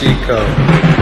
chico.